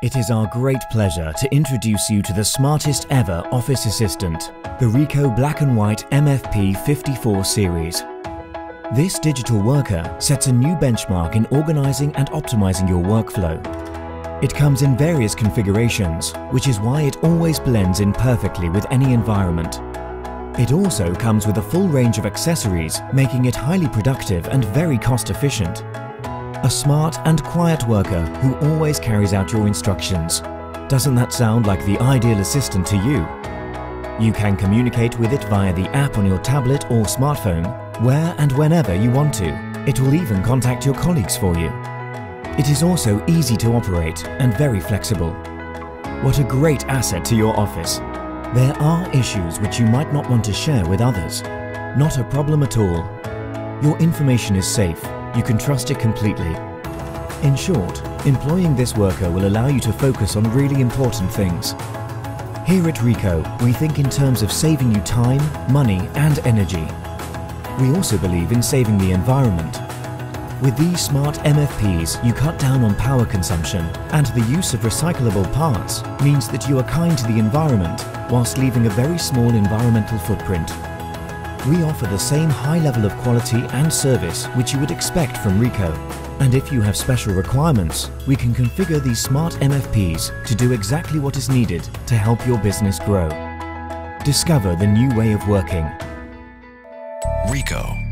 It is our great pleasure to introduce you to the smartest ever office assistant, the Ricoh Black and White MFP 54 series. This digital worker sets a new benchmark in organizing and optimizing your workflow. It comes in various configurations, which is why it always blends in perfectly with any environment. It also comes with a full range of accessories, making it highly productive and very cost efficient. A smart and quiet worker who always carries out your instructions. Doesn't that sound like the ideal assistant to you? You can communicate with it via the app on your tablet or smartphone, where and whenever you want to. It will even contact your colleagues for you. It is also easy to operate and very flexible. What a great asset to your office. There are issues which you might not want to share with others. Not a problem at all. Your information is safe. You can trust it completely. In short, employing this worker will allow you to focus on really important things. Here at Ricoh, we think in terms of saving you time, money and energy. We also believe in saving the environment with these smart MFPs, you cut down on power consumption and the use of recyclable parts means that you are kind to the environment whilst leaving a very small environmental footprint. We offer the same high level of quality and service which you would expect from Ricoh. And if you have special requirements, we can configure these smart MFPs to do exactly what is needed to help your business grow. Discover the new way of working. Ricoh